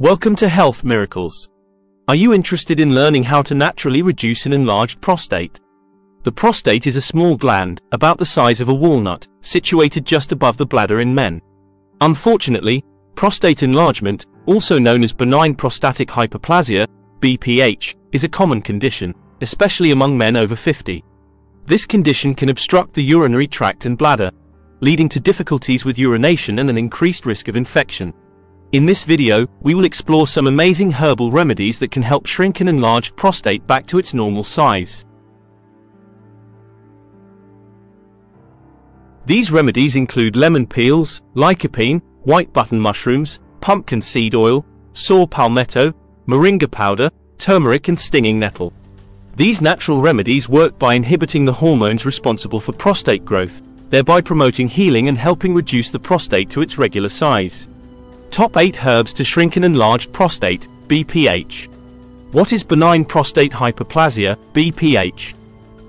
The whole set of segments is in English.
Welcome to Health Miracles. Are you interested in learning how to naturally reduce an enlarged prostate? The prostate is a small gland, about the size of a walnut, situated just above the bladder in men. Unfortunately, prostate enlargement, also known as benign prostatic hyperplasia, BPH, is a common condition, especially among men over 50. This condition can obstruct the urinary tract and bladder, leading to difficulties with urination and an increased risk of infection. In this video, we will explore some amazing herbal remedies that can help shrink an enlarged prostate back to its normal size. These remedies include lemon peels, lycopene, white button mushrooms, pumpkin seed oil, saw palmetto, moringa powder, turmeric and stinging nettle. These natural remedies work by inhibiting the hormones responsible for prostate growth, thereby promoting healing and helping reduce the prostate to its regular size. Top 8 Herbs to Shrink an Enlarged Prostate, BPH. What is benign prostate hyperplasia, BPH?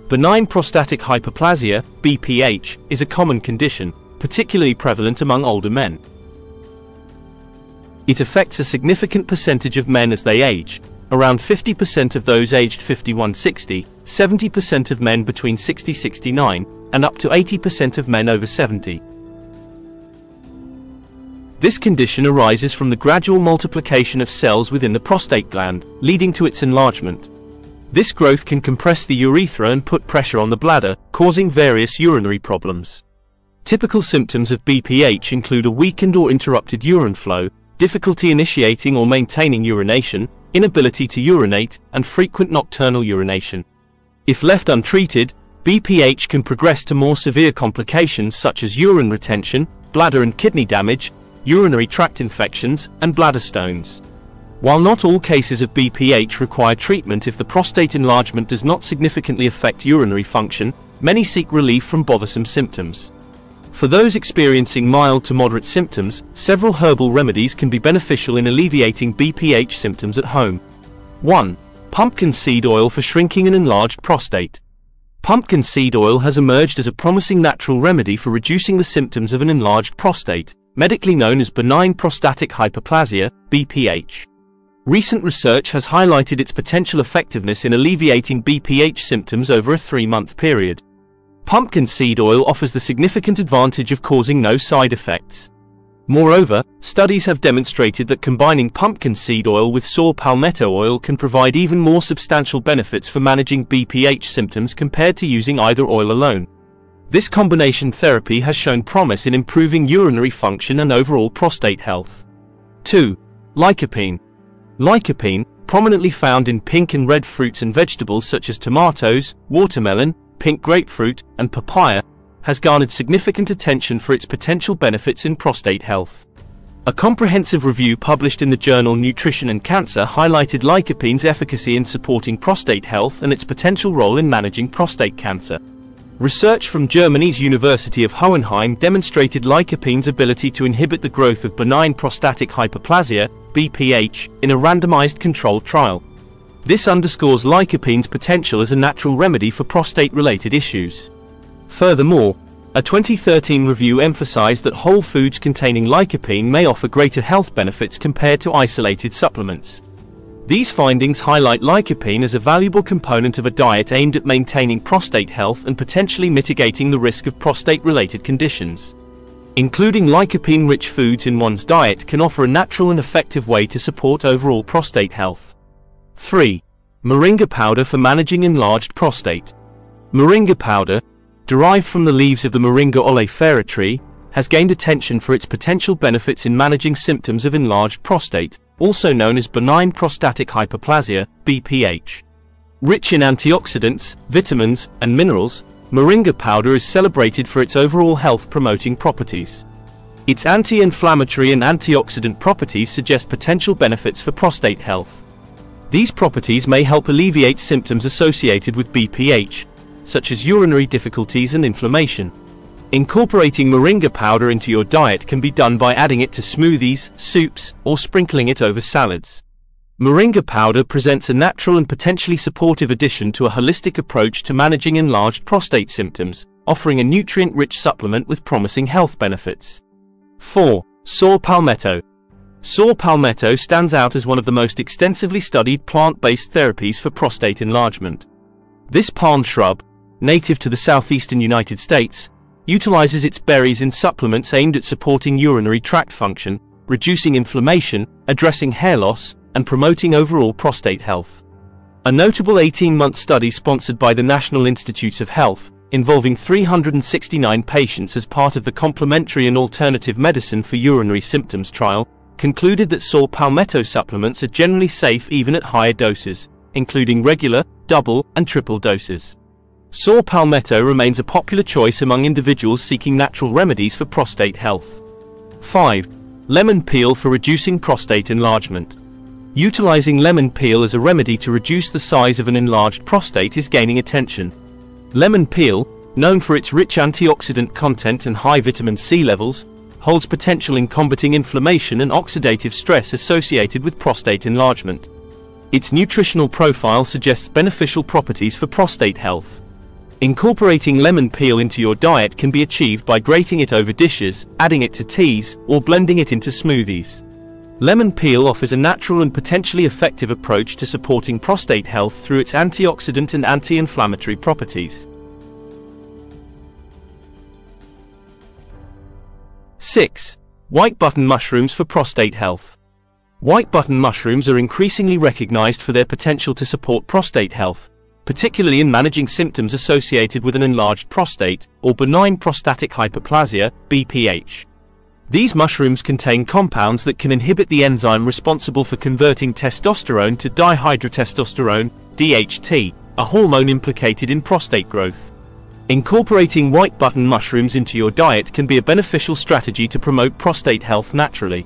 Benign prostatic hyperplasia, BPH, is a common condition, particularly prevalent among older men. It affects a significant percentage of men as they age, around 50% of those aged 51-60, 70% of men between 60-69, and up to 80% of men over 70. This condition arises from the gradual multiplication of cells within the prostate gland, leading to its enlargement. This growth can compress the urethra and put pressure on the bladder, causing various urinary problems. Typical symptoms of BPH include a weakened or interrupted urine flow, difficulty initiating or maintaining urination, inability to urinate, and frequent nocturnal urination. If left untreated, BPH can progress to more severe complications such as urine retention, bladder and kidney damage, urinary tract infections, and bladder stones. While not all cases of BPH require treatment if the prostate enlargement does not significantly affect urinary function, many seek relief from bothersome symptoms. For those experiencing mild to moderate symptoms, several herbal remedies can be beneficial in alleviating BPH symptoms at home. 1. Pumpkin seed oil for shrinking an enlarged prostate. Pumpkin seed oil has emerged as a promising natural remedy for reducing the symptoms of an enlarged prostate medically known as benign prostatic hyperplasia, BPH. Recent research has highlighted its potential effectiveness in alleviating BPH symptoms over a three-month period. Pumpkin seed oil offers the significant advantage of causing no side effects. Moreover, studies have demonstrated that combining pumpkin seed oil with saw palmetto oil can provide even more substantial benefits for managing BPH symptoms compared to using either oil alone. This combination therapy has shown promise in improving urinary function and overall prostate health. 2. Lycopene. Lycopene, prominently found in pink and red fruits and vegetables such as tomatoes, watermelon, pink grapefruit, and papaya, has garnered significant attention for its potential benefits in prostate health. A comprehensive review published in the journal Nutrition and Cancer highlighted lycopene's efficacy in supporting prostate health and its potential role in managing prostate cancer. Research from Germany's University of Hohenheim demonstrated lycopene's ability to inhibit the growth of benign prostatic hyperplasia, BPH, in a randomized controlled trial. This underscores lycopene's potential as a natural remedy for prostate-related issues. Furthermore, a 2013 review emphasized that whole foods containing lycopene may offer greater health benefits compared to isolated supplements. These findings highlight lycopene as a valuable component of a diet aimed at maintaining prostate health and potentially mitigating the risk of prostate-related conditions. Including lycopene-rich foods in one's diet can offer a natural and effective way to support overall prostate health. 3. Moringa powder for managing enlarged prostate. Moringa powder, derived from the leaves of the Moringa oleifera tree, has gained attention for its potential benefits in managing symptoms of enlarged prostate, also known as benign prostatic hyperplasia, BPH. Rich in antioxidants, vitamins, and minerals, moringa powder is celebrated for its overall health-promoting properties. Its anti-inflammatory and antioxidant properties suggest potential benefits for prostate health. These properties may help alleviate symptoms associated with BPH, such as urinary difficulties and inflammation. Incorporating moringa powder into your diet can be done by adding it to smoothies, soups, or sprinkling it over salads. Moringa powder presents a natural and potentially supportive addition to a holistic approach to managing enlarged prostate symptoms, offering a nutrient-rich supplement with promising health benefits. 4. Saw palmetto. Saw palmetto stands out as one of the most extensively studied plant-based therapies for prostate enlargement. This palm shrub, native to the southeastern United States, utilizes its berries in supplements aimed at supporting urinary tract function, reducing inflammation, addressing hair loss, and promoting overall prostate health. A notable 18-month study sponsored by the National Institutes of Health, involving 369 patients as part of the Complementary and Alternative Medicine for Urinary Symptoms trial, concluded that saw palmetto supplements are generally safe even at higher doses, including regular, double, and triple doses. Saw palmetto remains a popular choice among individuals seeking natural remedies for prostate health. 5. Lemon peel for reducing prostate enlargement. Utilizing lemon peel as a remedy to reduce the size of an enlarged prostate is gaining attention. Lemon peel, known for its rich antioxidant content and high vitamin C levels, holds potential in combating inflammation and oxidative stress associated with prostate enlargement. Its nutritional profile suggests beneficial properties for prostate health. Incorporating lemon peel into your diet can be achieved by grating it over dishes, adding it to teas, or blending it into smoothies. Lemon peel offers a natural and potentially effective approach to supporting prostate health through its antioxidant and anti-inflammatory properties. 6. White button mushrooms for prostate health. White button mushrooms are increasingly recognized for their potential to support prostate health, particularly in managing symptoms associated with an enlarged prostate or benign prostatic hyperplasia, BPH. These mushrooms contain compounds that can inhibit the enzyme responsible for converting testosterone to dihydrotestosterone, DHT, a hormone implicated in prostate growth. Incorporating white button mushrooms into your diet can be a beneficial strategy to promote prostate health naturally.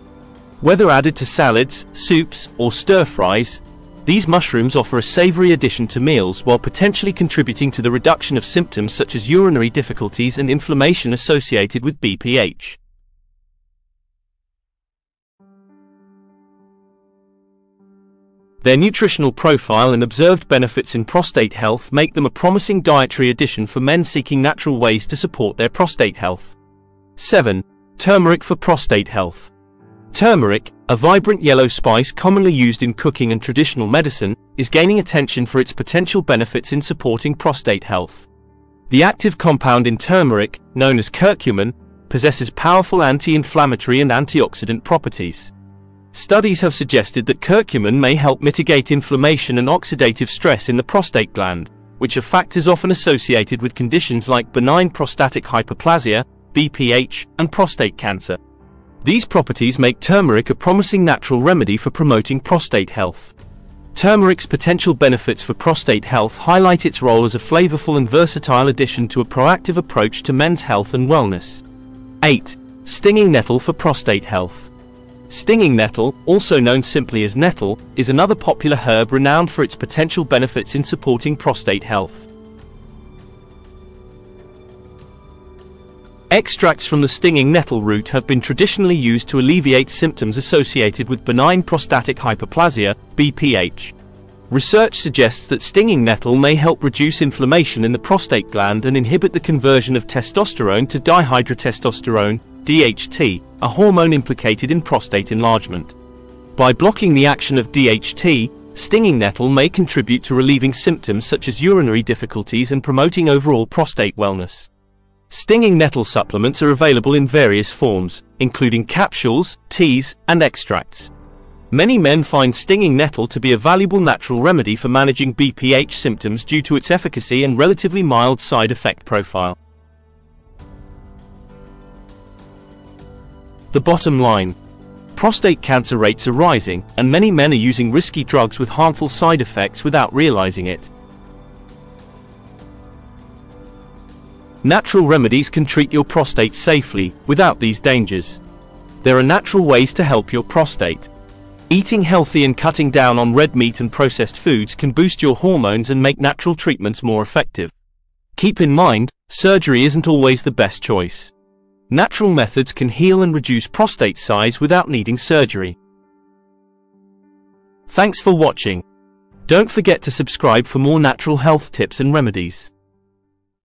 Whether added to salads, soups, or stir-fries, these mushrooms offer a savory addition to meals while potentially contributing to the reduction of symptoms such as urinary difficulties and inflammation associated with BPH. Their nutritional profile and observed benefits in prostate health make them a promising dietary addition for men seeking natural ways to support their prostate health. 7. Turmeric for prostate health. Turmeric, a vibrant yellow spice commonly used in cooking and traditional medicine, is gaining attention for its potential benefits in supporting prostate health. The active compound in turmeric, known as curcumin, possesses powerful anti-inflammatory and antioxidant properties. Studies have suggested that curcumin may help mitigate inflammation and oxidative stress in the prostate gland, which are factors often associated with conditions like benign prostatic hyperplasia, BPH, and prostate cancer. These properties make turmeric a promising natural remedy for promoting prostate health. Turmeric's potential benefits for prostate health highlight its role as a flavorful and versatile addition to a proactive approach to men's health and wellness. 8. Stinging nettle for prostate health. Stinging nettle, also known simply as nettle, is another popular herb renowned for its potential benefits in supporting prostate health. Extracts from the stinging nettle root have been traditionally used to alleviate symptoms associated with benign prostatic hyperplasia, BPH. Research suggests that stinging nettle may help reduce inflammation in the prostate gland and inhibit the conversion of testosterone to dihydrotestosterone, DHT, a hormone implicated in prostate enlargement. By blocking the action of DHT, stinging nettle may contribute to relieving symptoms such as urinary difficulties and promoting overall prostate wellness. Stinging nettle supplements are available in various forms, including capsules, teas, and extracts. Many men find stinging nettle to be a valuable natural remedy for managing BPH symptoms due to its efficacy and relatively mild side effect profile. The bottom line. Prostate cancer rates are rising, and many men are using risky drugs with harmful side effects without realizing it. Natural remedies can treat your prostate safely, without these dangers. There are natural ways to help your prostate. Eating healthy and cutting down on red meat and processed foods can boost your hormones and make natural treatments more effective. Keep in mind, surgery isn't always the best choice. Natural methods can heal and reduce prostate size without needing surgery. Thanks for watching. Don't forget to subscribe for more natural health tips and remedies.